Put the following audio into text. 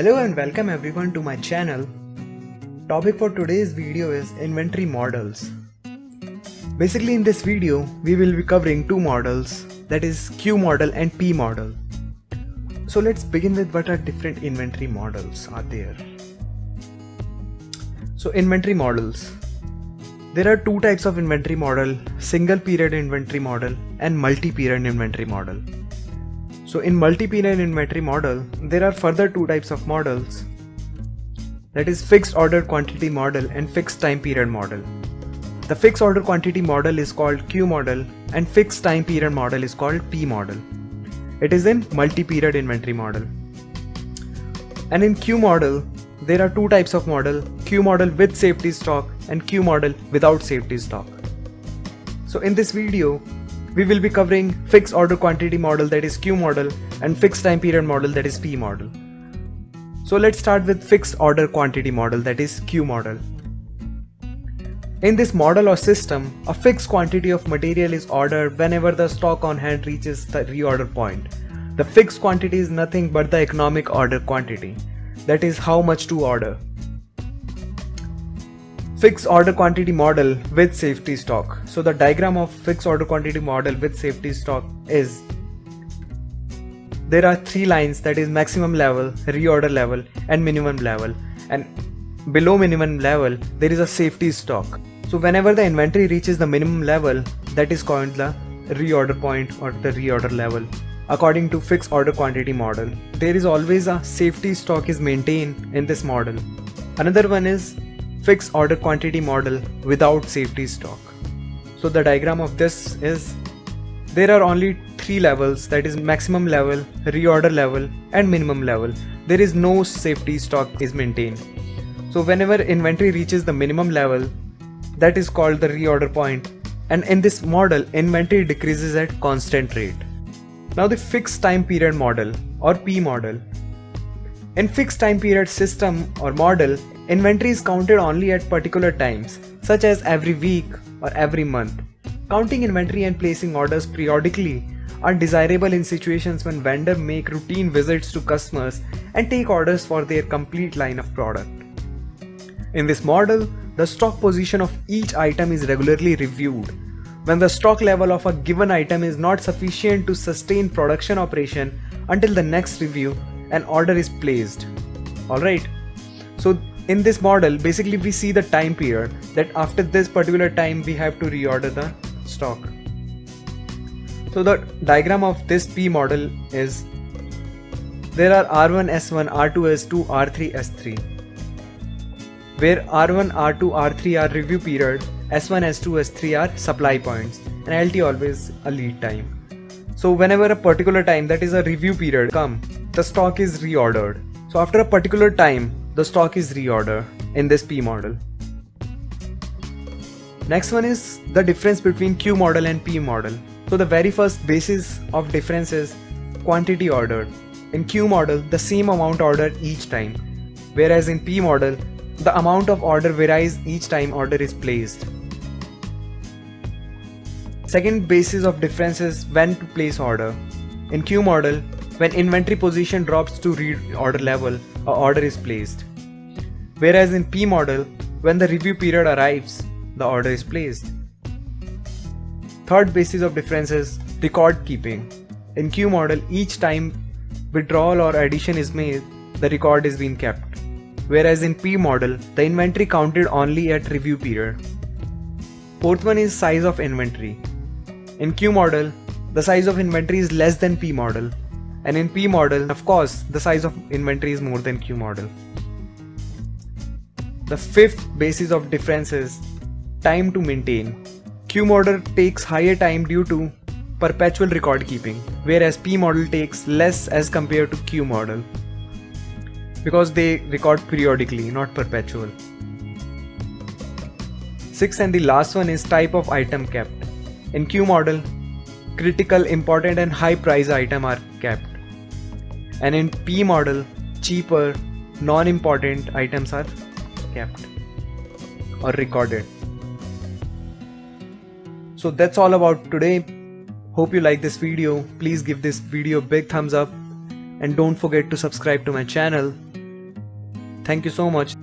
Hello and welcome everyone to my channel. Topic for today's video is inventory models. Basically in this video we will be covering two models that is Q model and P model. So let's begin with what are different inventory models are there. So inventory models. There are two types of inventory model, single period inventory model and multi-period inventory model. So in multi-period inventory model, there are further two types of models that is fixed order quantity model and fixed time period model. The fixed order quantity model is called Q model and fixed time period model is called P model. It is in multi-period inventory model. And in Q model, there are two types of model, Q model with safety stock and Q model without safety stock. So in this video, we will be covering fixed order quantity model that is Q model and fixed time period model that is P model. So let's start with fixed order quantity model that is Q model. In this model or system, a fixed quantity of material is ordered whenever the stock on hand reaches the reorder point. The fixed quantity is nothing but the economic order quantity, that is how much to order fixed order quantity model with safety stock. So the diagram of fixed order quantity model with safety stock is there are three lines that is maximum level, reorder level and minimum level and below minimum level there is a safety stock. So whenever the inventory reaches the minimum level that is called the reorder point or the reorder level according to fixed order quantity model. There is always a safety stock is maintained in this model. Another one is fixed order quantity model without safety stock. So the diagram of this is there are only three levels that is maximum level, reorder level and minimum level. There is no safety stock is maintained. So whenever inventory reaches the minimum level that is called the reorder point and in this model inventory decreases at constant rate. Now the fixed time period model or P model. In fixed time period system or model Inventory is counted only at particular times, such as every week or every month. Counting inventory and placing orders periodically are desirable in situations when vendors make routine visits to customers and take orders for their complete line of product. In this model, the stock position of each item is regularly reviewed. When the stock level of a given item is not sufficient to sustain production operation until the next review, an order is placed. Alright, so in this model basically we see the time period that after this particular time we have to reorder the stock. So the diagram of this P model is there are R1 S1 R2 S2 R3 S3 where R1 R2 R3 are review period S1 S2 S3 are supply points and LT always a lead time. So whenever a particular time that is a review period come the stock is reordered. So after a particular time the stock is reorder in this P model. Next one is the difference between Q model and P model. So the very first basis of difference is quantity ordered. In Q model, the same amount ordered each time, whereas in P model, the amount of order varies each time order is placed. Second basis of difference is when to place order. In Q model, when inventory position drops to reorder level, a order is placed. Whereas in P model, when the review period arrives, the order is placed. Third basis of difference is record keeping. In Q model, each time withdrawal or addition is made, the record is being kept. Whereas in P model, the inventory counted only at review period. Fourth one is size of inventory. In Q model, the size of inventory is less than P model and in P model, of course, the size of inventory is more than Q model. The fifth basis of difference is time to maintain. Q model takes higher time due to perpetual record keeping, whereas P model takes less as compared to Q model because they record periodically, not perpetual. Sixth and the last one is type of item kept. In Q model, critical, important and high price item are kept and in P model, cheaper, non-important items are kept or recorded. So that's all about today. Hope you like this video. Please give this video a big thumbs up and don't forget to subscribe to my channel. Thank you so much.